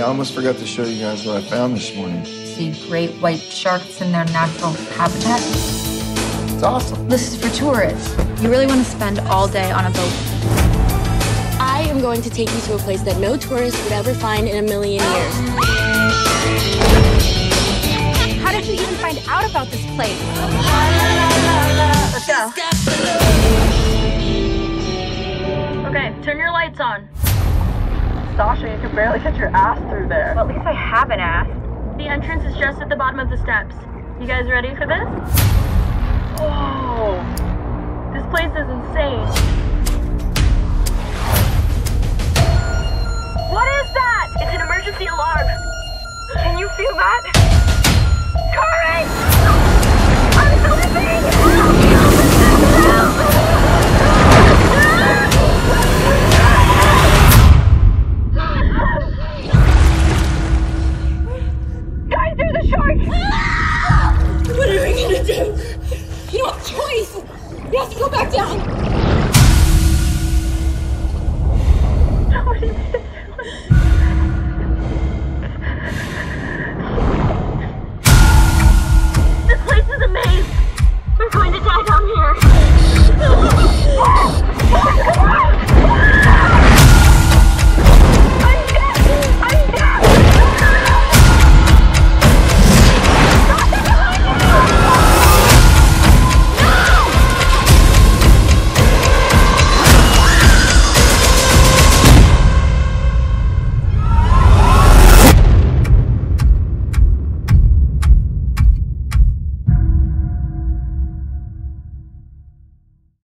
almost forgot to show you guys what I found this morning. See great white sharks in their natural habitat. It's awesome. This is for tourists. You really want to spend all day on a boat. I am going to take you to a place that no tourist would ever find in a million years. How did you even find out about this place? Let's go. Okay, turn your lights on. Sasha, you can barely get your ass through there. Well, at least I have an ass. The entrance is just at the bottom of the steps. You guys ready for this? Whoa. This place is insane. What is that? It's an emergency alarm. Can you feel that? You have to go back down!